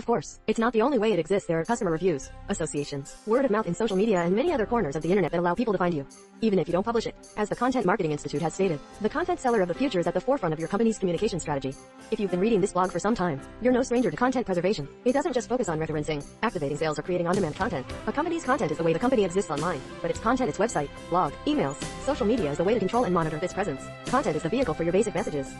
Of course, it's not the only way it exists. There are customer reviews, associations, word of mouth in social media, and many other corners of the internet that allow people to find you, even if you don't publish it. As the Content Marketing Institute has stated, the content seller of the future is at the forefront of your company's communication strategy. If you've been reading this blog for some time, you're no stranger to content preservation. It doesn't just focus on referencing, activating sales, or creating on-demand content. A company's content is the way the company exists online, but its content, its website, blog, emails, social media is the way to control and monitor this presence. Content is the vehicle for your basic messages.